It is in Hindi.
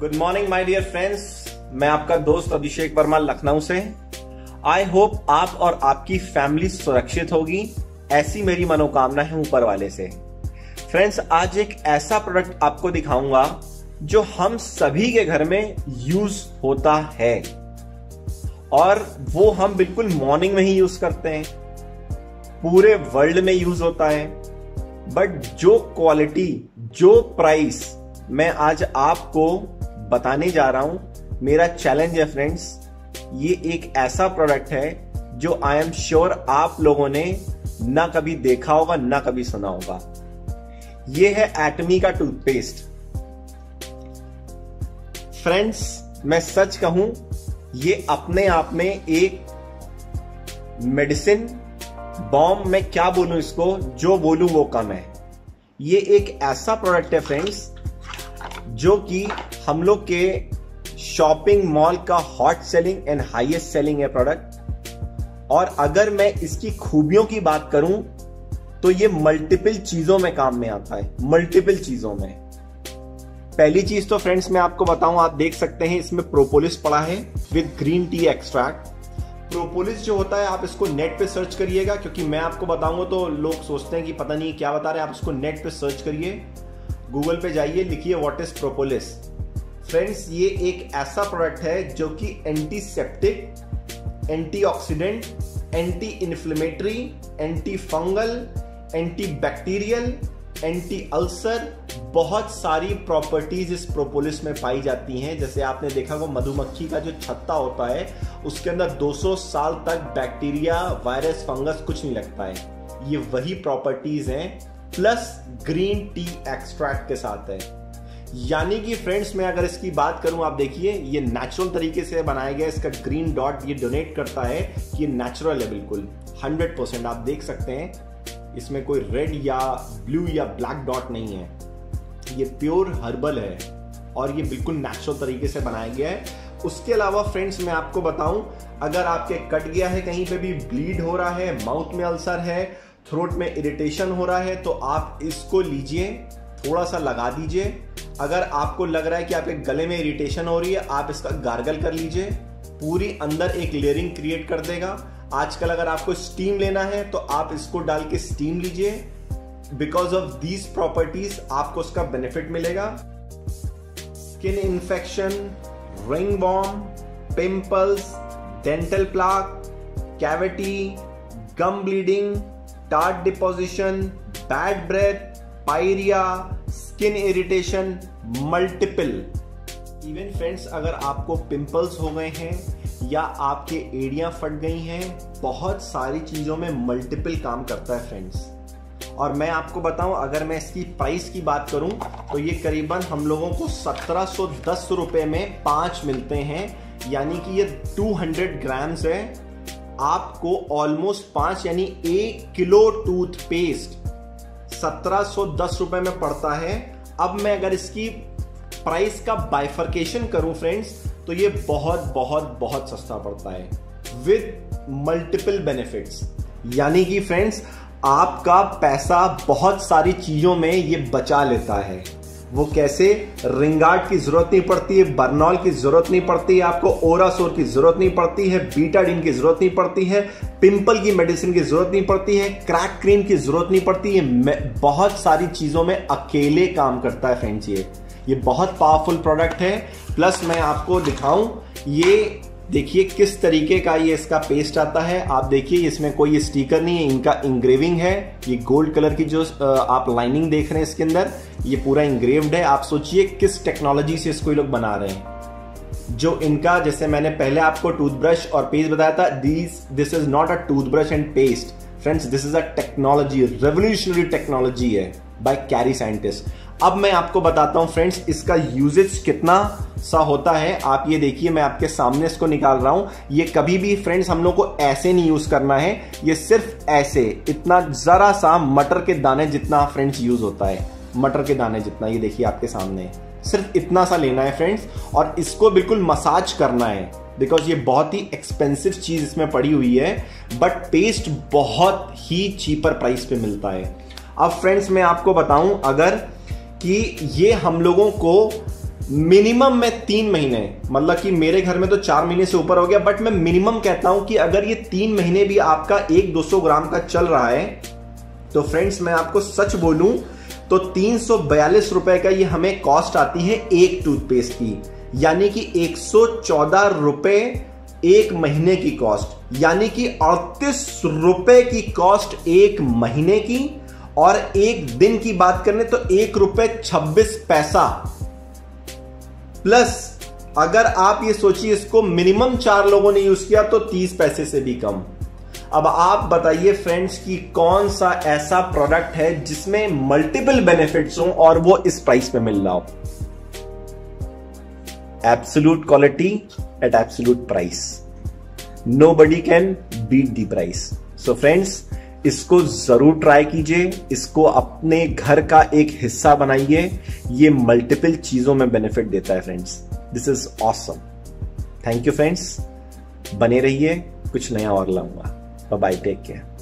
Good morning my dear friends मैं आपका दोस्त अभिषेक वर्मा लखनऊ से। आई होप आप और आपकी फैमिली सुरक्षित होगी। ऐसी मेरी मनोकामना है ऊपर वाले से। फ्रेंड्स आज एक ऐसा प्रोडक्ट आपको दिखाऊँगा, जो हम सभी के घर में यूज़ होता है। और वो हम बिल्कुल मॉर्निंग में ही यूज़ करते हैं। पूरे वर्ल्ड में यूज़ होता है। बट जो क्वालिटी जो प्राइस मैं आज आपको बताने जा रहा हूँ, मेरा चैलेंज है फ्रेंड्स ये एक ऐसा प्रोडक्ट है जो आई एम श्योर आप लोगों ने ना कभी देखा होगा, ना कभी सुना होगा। ये है एटमी का टूथपेस्ट फ्रेंड्स मैं सच कहूँ, ये अपने आप में एक मेडिसिन बॉम्ब मैं क्या बोलूँ इसको, जो बोलूँ वो कम है। ये एक ऐसा प्रोडक्ट है फ्रेंड्स जो कि हम लोग के शॉपिंग मॉल का hot selling and highest selling है प्रोडक्ट और अगर मैं इसकी खूबियों की बात करूँ तो ये मल्टीपल चीज़ों में काम में आता है। मल्टीपल चीज़ों में। पहली चीज़ तो फ्रेंड्स मैं आपको बताऊँ, आप देख सकते हैं, इसमें प्रोपोलिस पड़ा है with green tea extract propolis जो होता है, आप इसको नेट पे सर्च करिएगा, क्योंकि मैं आपको बताऊँगा तो लोग सोचते हैं कि पता नहीं क्या बता रहे हैं। आप इसको नेट पे सर्च करिए। गूगल पे जाइए, लिखिए व्हाट इज़ प्रोपोलिस फ्रेंड्स ये एक ऐसा प्रोडक्ट है जो कि antiseptic antioxidant anti inflammatory anti fungal anti bacterial anti ulcer बहुत सारी प्रॉपर्टीज़ इस प्रोपोलिस में पाई जाती हैं। जैसे आपने देखा वो मधुमक्खी का जो छत्ता होता है, उसके अंदर 200 साल तक बैक्टीरिया वायरस फंगस कुछ नहीं लगता है। ये वही प्रॉपर्टीज़ हैं प्लस ग्रीन टी एक्सट्रैक्ट के साथ है। यानी कि फ्रेंड्स मैं अगर इसकी बात करूँ, आप देखिए, ये नेचुरल तरीके से बनाया गया इसका ग्रीन डॉट ये डोनेट करता है कि ये नेचुरल है बिल्कुल। 100 परसेंट आप देख सकते हैं, इसमें कोई रेड या ब्लू या ब्लैक डॉट नहीं है। ये प्योर हर्बल है और ये बिल्कुल नेचुरल तरीके से बनाया गया है। उसके अलावा फ्रेंड्स मैं आपको बताऊँ, अगर आपके कट गया है, कहीं पे भी ब्लीड हो रहा है माउथ में अल्सर है थ्रोट में इरिटेशन हो रहा है तो आप इसको लीजिए, थोड़ा सा लगा दीजिए अगर आपको लग रहा है कि आपके गले में इरिटेशन हो रही है, आप इसका गार्गल कर लीजिए। पूरी अंदर एक लेयरिंग क्रिएट कर देगा। आजकल अगर आपको स्टीम लेना है तो आप इसको डाल के स्टीम लीजिए। बिकॉज़ ऑफ़ दीज प्रॉपर्टीज़ आपको उसका बेनिफिट मिलेगा। Skin infection ringworm pimples dental plaque cavity gum bleeding tartar deposition bad breath pyorrhoea skin irritation multiple even friends अगर आपको पिंपल्स हो गए हैं या आपके एड़ियाँ फट गई हैं, बहुत सारी चीज़ों में मल्टीपल काम करता है फ्रेंड्स और मैं आपको बताऊँ, अगर मैं इसकी प्राइस की बात करूँ तो ये करीबन हम लोगों को सत्रह सौ दस रुपए में पाँच मिलते हैं, यानी कि ये 200 ग्राम्स है। आपको ऑलमोस्ट पाँच, यानी एक किलो टूथपेस्ट सत्रह सौ दस रुपए में पड़ता है। अब मैं अगर इसकी प्राइस का बाइफर्केशन करूँ फ्रेंड्स तो ये बहुत बहुत बहुत सस्ता पड़ता है। विद मल्टीपल बेनिफिट्स यानी कि फ्रेंड्स आपका पैसा बहुत सारी चीज़ों में ये बचा लेता है। वो कैसे रिंगार्ड की ज़रूरत नहीं पड़ती है, बर्नॉल की ज़रूरत नहीं पड़ती है, आपको ओरासोर की ज़रूरत नहीं पड़ती है, बीटाडिन की ज़रूरत नहीं पड़ती है, पिंपल की मेडिसिन की ज़रूरत नहीं पड़ती है, क्रैक क्रीम की ज़रूरत नहीं पड़ती है बहुत सारी चीज़ों में अकेले काम करता है फ्रेंड्स ये। ये बहुत पावरफुल प्रोडक्ट है। प्लस मैं आपको दिखाऊँ, ये देखिए किस तरीके का ये इसका पेस्ट आता है। आप देखिए, इसमें कोई स्टिकर नहीं है, इनका इंग्रेविंग है। ये गोल्ड कलर की जो आप लाइनिंग देख रहे हैं इसके अंदर, ये पूरा इंग्रेव्ड है। आप सोचिए किस टेक्नोलॉजी से इसको ये लोग बना रहे हैं। जो इनका, जैसे मैंने पहले आपको टूथब्रश और पेस्ट बताया था this this is not a toothbrush and paste friends this is a technology revolutionary technology है बाय कैरी साइंटिस्ट अब मैं आपको बताता हूँ फ्रेंड्स, इसका यूजेज कितना सा होता है। आप ये देखिए, मैं आपके सामने इसको निकाल रहा हूँ। ये कभी भी फ्रेंड्स, हम लोग को ऐसे नहीं यूज़ करना है। ये सिर्फ़ ऐसे, इतना जरा सा मटर के दाने जितना फ्रेंड्स यूज़ होता है। मटर के दाने जितना, ये देखिए आपके सामने। सिर्फ़ इतना सा लेना है फ्रेंड्स, और इसको बिल्कुल मसाज करना है। बिकॉज़ ये बहुत ही एक्सपेंसिव चीज़ इसमें पड़ी हुई है बट पेस्ट बहुत ही चीपर प्राइस पे मिलता है। अब फ्रेंड्स, मैं आपको बताऊँ, अगर कि ये हम लोगों को मिनिमम में तीन महीने मतलब कि मेरे घर में तो चार महीने से ऊपर हो गया बट मैं मिनिमम कहता हूँ कि अगर ये तीन महीने भी आपका एक दो सौ ग्राम का चल रहा है तो फ्रेंड्स मैं आपको सच बोलूँ तो तीन सौ बयालीस रुपए का ये हमें कॉस्ट आती है एक टूथपेस्ट की, यानी कि एक सौ चौदह रुपए एक महीने की कॉस्ट यानी कि अड़तीस रुपए की कॉस्ट एक महीने की और एक दिन की बात करें तो एक रुपए छब्बीस पैसा। प्लस, अगर आप ये सोचिए इसको मिनिमम चार लोगों ने यूज़ किया तो तीस पैसे से भी कम। अब आप बताइए फ्रेंड्स कि कौन सा ऐसा प्रोडक्ट है जिसमें मल्टीपल बेनिफिट्स हो और वो इस प्राइस पे मिल रहा हो? Absolute quality at absolute price nobody can beat the price so friends इसको ज़रूर ट्राई कीजिए, इसको अपने घर का एक हिस्सा बनाइए। ये मल्टीपल चीज़ों में बेनिफिट देता है friends this is awesome thank you friends बने रहिए, कुछ नया और लाऊँगा। Bye take care